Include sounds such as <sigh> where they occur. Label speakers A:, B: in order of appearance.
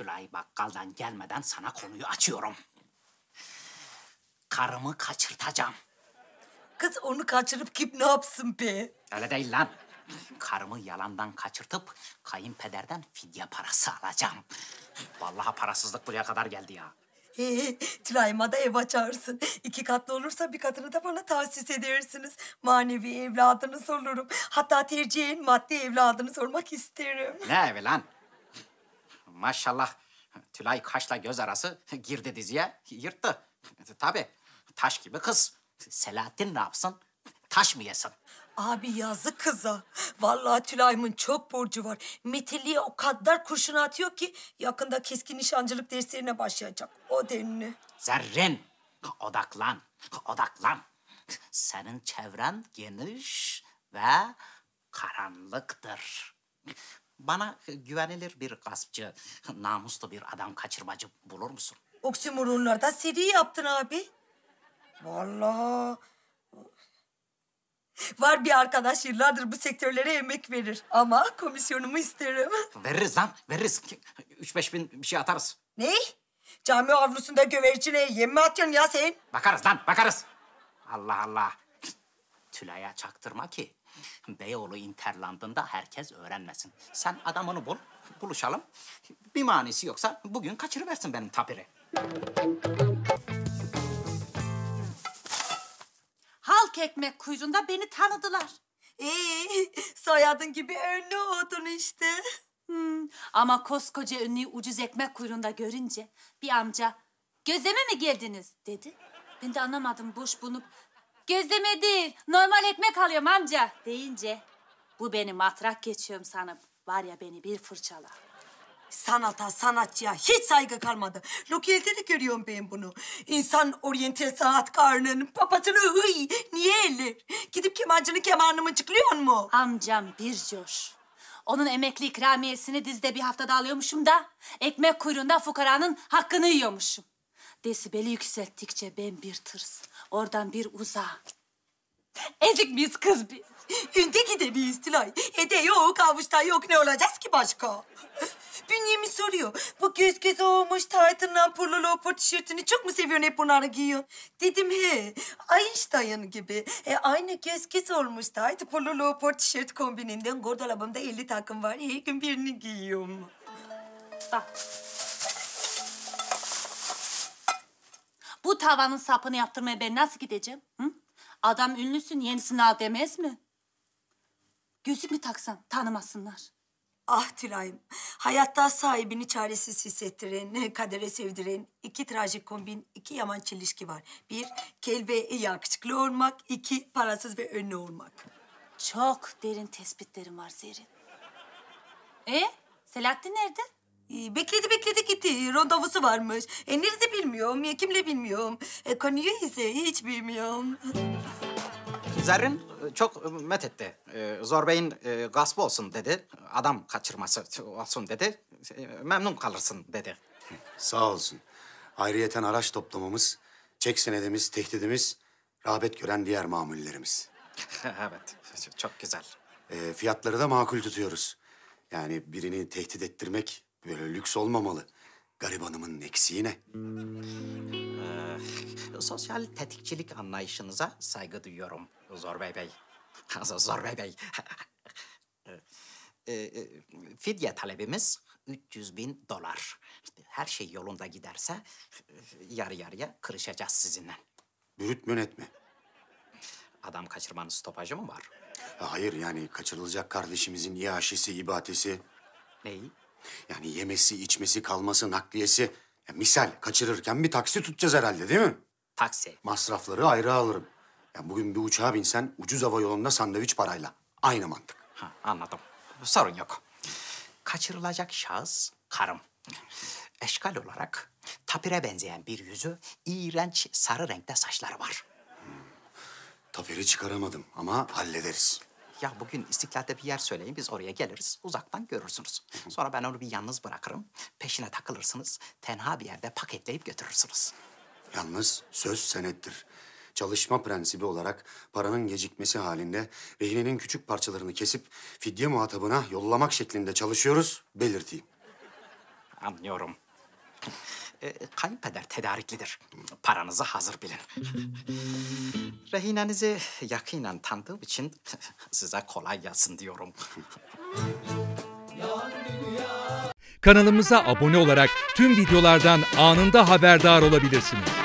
A: Tülay bakkaldan gelmeden sana konuyu açıyorum. Karımı kaçırtacağım.
B: Kız onu kaçırıp kim ne yapsın be?
A: Öyle değil lan. Karımı yalandan kaçırtıp kayınpederden fidye parası alacağım. Vallahi parasızlık buraya kadar geldi ya.
B: He, Tülay'ıma da ev açarsın. İki katlı olursa bir katını da bana tahsis edersiniz. Manevi evladınız olurum. Hatta tercihen maddi evladınız olmak isterim.
A: Ne evi lan? Maşallah Tülay kaşla göz arası girdi diziye yırttı. Tabii taş gibi kız. Selahattin ne yapsın? Taş mı yesin?
B: Abi yazık kıza. Vallahi Tülay'ımın çok borcu var. Metelliğe o kadar kurşun atıyor ki yakında keskin nişancılık derslerine başlayacak. O denli.
A: Zerrin odaklan, odaklan. Senin çevren geniş ve karanlıktır. Bana güvenilir bir gaspçı, <laughs> namuslu bir adam kaçırmacı bulur musun?
B: Oksimoronlardan seri yaptın abi. Vallahi. Var bir arkadaş yıllardır bu sektörlere emek verir. Ama komisyonumu isterim. <laughs>
A: Veririz lan, veririz. Üç beş bin bir şey atarız.
B: Ne? Cami avlusunda gövercine yem mi atıyorsun ya sen?
A: Bakarız lan, bakarız. Allah Allah. Tülay'a çaktırma ki Beyoğlu Interland'ında herkes öğrenmesin. Sen adamını bul, buluşalım. Bir manisi yoksa bugün kaçırıversin benim tapiri.
C: Halk ekmek kuyruğunda beni tanıdılar.
B: Ee, soyadın gibi ünlü oldun işte.
C: Hmm, Ama koskoca ünlüyü ucuz ekmek kuyruğunda görünce bir amca gözleme mi geldiniz dedi. Ben de anlamadım boş bulunup gözleme değil normal ekmek alıyorum amca deyince bu beni matrak geçiyorum sanıp var ya beni bir fırçala.
B: Sanata, sanatçıya hiç saygı kalmadı. Lokelde de görüyorum ben bunu. İnsan oryantal sanatkarının papatını hıy, niye eller? Gidip kemancının kemanını mıncıklıyor mu?
C: Amcam bir coş. Onun emekli ikramiyesini dizde bir haftada alıyormuşum da ekmek kuyruğunda fukaranın hakkını yiyormuşum. Desibeli yükselttikçe ben bir tırs, oradan bir uzağa. Ezik miyiz kız biz?
B: Önde gidemeyiz Tülay. Ede yok, avuçta yok. Ne olacağız ki başka? Bünyemi soruyor. Bu göz göz olmuş taytından pırlı lopo tişörtünü çok mu seviyorsun hep bunları giyiyorsun? Dedim he, Einstein gibi. E, aynı göz göz olmuş taytı pırlı lopo tişört kombininden gardırobumda 50 takım var. Her gün birini giyiyorum.
C: Bak. Bu tavanın sapını yaptırmaya ben nasıl gideceğim? Hı? Adam ünlüsün yenisini al demez mi? Gözlük mü taksan tanımasınlar.
B: Ah Tülay'ım, hayatta sahibini çaresiz hissettiren, <laughs> kadere sevdiren iki trajik kombin, iki yaman çelişki var. Bir, kel ve yakışıklı olmak, iki, parasız ve ünlü olmak.
C: Çok derin tespitlerim var Zerrin. E Selahattin nerede?
B: Ee, bekledi bekledi gitti, randevusu varmış. E nerede bilmiyorum, ya kimle bilmiyorum. E, konuyu ise hiç bilmiyorum.
A: Zerrin e, çok methetti. Ee, Zor Bey'in e, gaspı olsun dedi. Adam kaçırması olsun dedi. E, Memnun kalırsın dedi.
D: Sağ olsun. Ayrıyeten araç toplamamız, çek senedimiz, tehdidimiz, rağbet gören diğer mamullerimiz. <laughs>
A: evet, çok güzel.
D: Ee, fiyatları da makul tutuyoruz. Yani birini tehdit ettirmek böyle lüks olmamalı. Garibanımın eksiği ne?
A: Sosyal tetikçilik anlayışınıza saygı duyuyorum Zor Bey Bey. <laughs> Zor Bey Bey. <laughs> Ee, e, fidye talebimiz 300 bin dolar. Her şey yolunda giderse e, yarı yarıya kırışacağız sizinle.
D: Net mi?
A: Adam kaçırmanın stopajı mı var?
D: Ha, Hayır yani kaçırılacak kardeşimizin iaşesi, ibatesi.
A: Neyi?
D: Yani yemesi, içmesi, kalması, nakliyesi. Ya misal kaçırırken bir taksi tutacağız herhalde değil mi?
A: Taksi.
D: Masrafları ayrı alırım. Ya bugün bir uçağa binsen ucuz hava yolunda sandviç parayla. Aynı mantık.
A: Ha, anladım. Sorun yok. Kaçırılacak şahıs karım. Eşkal olarak tapire benzeyen bir yüzü, iğrenç sarı renkte saçları var.
D: Taferi çıkaramadım ama hallederiz.
A: Ya bugün istiklalde bir yer söyleyin, biz oraya geliriz. Uzaktan görürsünüz. Sonra ben onu bir yalnız bırakırım. Peşine takılırsınız. Tenha bir yerde paketleyip götürürsünüz.
D: Yalnız söz senettir. Çalışma prensibi olarak paranın gecikmesi halinde rehinenin küçük parçalarını kesip fidye muhatabına yollamak şeklinde çalışıyoruz, belirteyim.
A: Anlıyorum. Ee, kayınpeder tedariklidir. Paranızı hazır bilin. Rehinenizi yakinen tanıdığım için size kolay gelsin diyorum.
E: Kanalımıza abone olarak tüm videolardan anında haberdar olabilirsiniz.